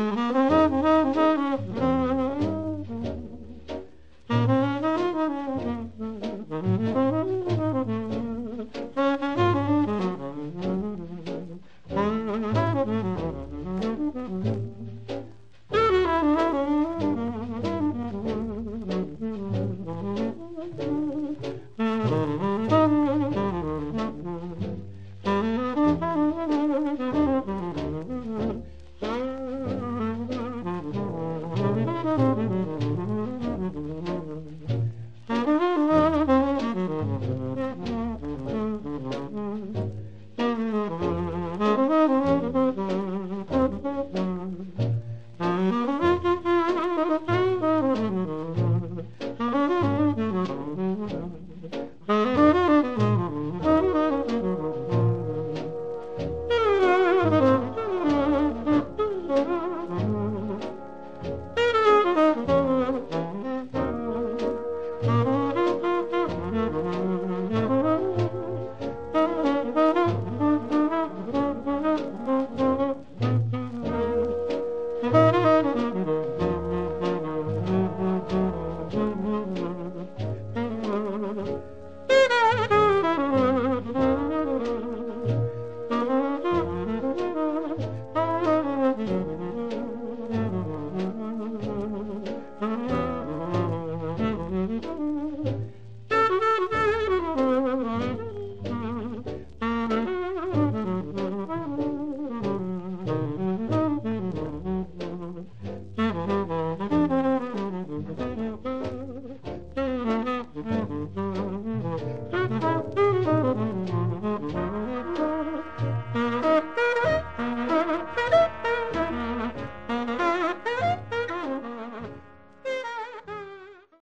Mm-hmm. Mm-hmm.